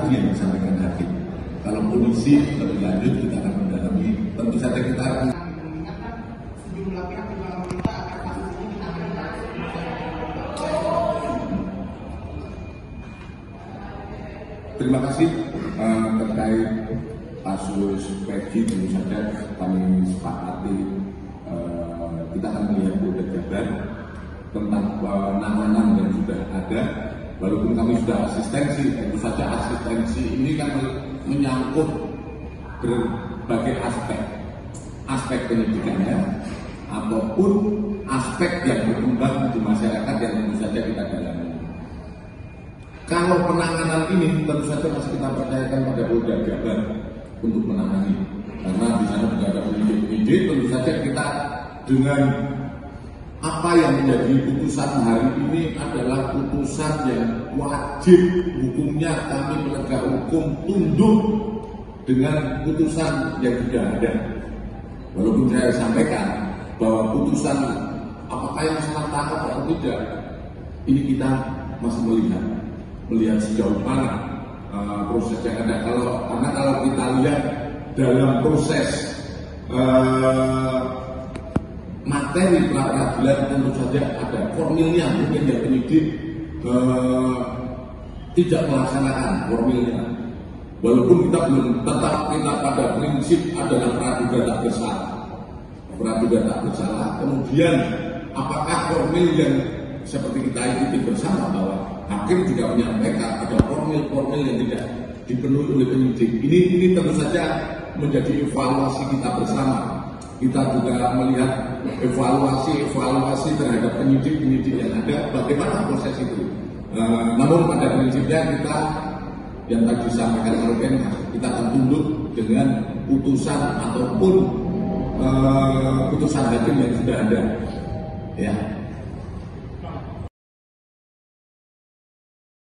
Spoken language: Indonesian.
tadi yang disampaikan hakim. Kalau polisi lebih lanjut kita akan mendalami. Tentu saja kita akan Terima kasih eh, terkait kasus Peggy tentu saja kami sepakati eh, kita akan melihat Polda Jabar tentang penanganan yang sudah ada walaupun kami sudah asistensi tentu saja asistensi ini kan menyangkut berbagai aspek aspek pendidikannya ataupun aspek yang berkembang di masyarakat yang tentu saja kita dalami. Kalau penanganan ini tentu saja masih kita percayakan pada Polda Jabar untuk menangani. Karena di sana juga ada penyidik-penyidik, tentu saja kita dengan apa yang menjadi putusan hari ini adalah putusan yang wajib hukumnya kami penegak hukum tunduk dengan putusan yang sudah ada. Walaupun saya sampaikan bahwa putusan apakah yang salah tangkap atau tidak, ini kita masih melihat melihat sejauh mana uh, proses yang ada. Kalau karena kalau kita lihat dalam proses uh, materi pra peradilan tentu saja ada formilnya mungkin yang penyidik uh, tidak melaksanakan formilnya. Walaupun kita belum tetap kita pada prinsip adalah praduga tak bersalah. Praduga tak bersalah. Kemudian apakah formil yang seperti kita ikuti bersama bahwa hakim juga menyampaikan ada formil-formil yang tidak dipenuhi oleh penyidik. Ini ini tentu saja menjadi evaluasi kita bersama. Kita juga melihat evaluasi-evaluasi terhadap penyidik-penyidik yang ada, bagaimana proses itu. Uh, namun pada prinsipnya kita yang tadi disampaikan oleh Kemenkes, kita akan tunduk dengan putusan ataupun uh, putusan hakim yang sudah ada. Ya,